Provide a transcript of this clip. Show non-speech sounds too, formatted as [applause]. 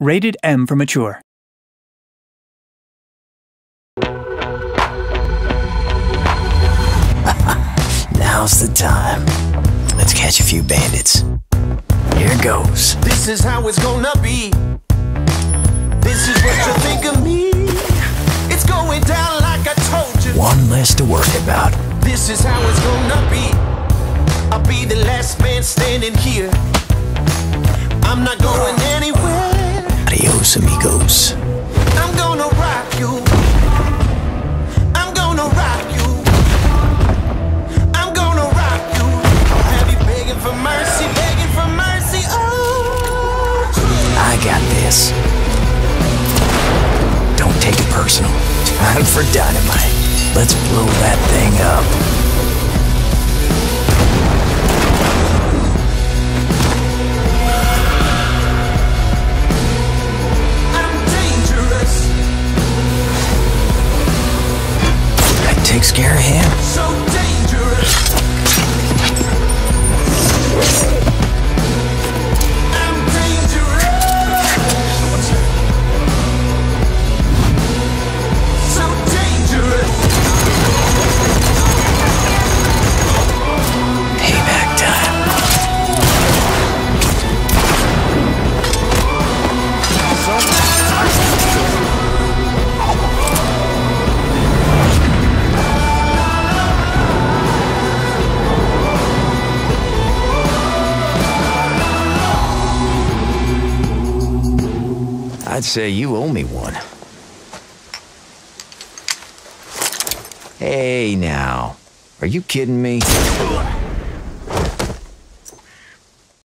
Rated M for Mature. [laughs] Now's the time. Let's catch a few bandits. Here goes. This is how it's gonna be. This is what you think of me. It's going down like I told you. One less to worry about. This is how it's gonna be. I'll be the last man standing here. I'm not going anywhere. Adios, amigos. I'm gonna rock you. I'm gonna rock you. I'm gonna rock you. I'll have you begging for mercy, begging for mercy. Oh. I got this. Don't take it personal. [laughs] Time for dynamite. Let's blow that thing up. Takes care of him. so dangerous. I'd say you owe me one. Hey now. Are you kidding me?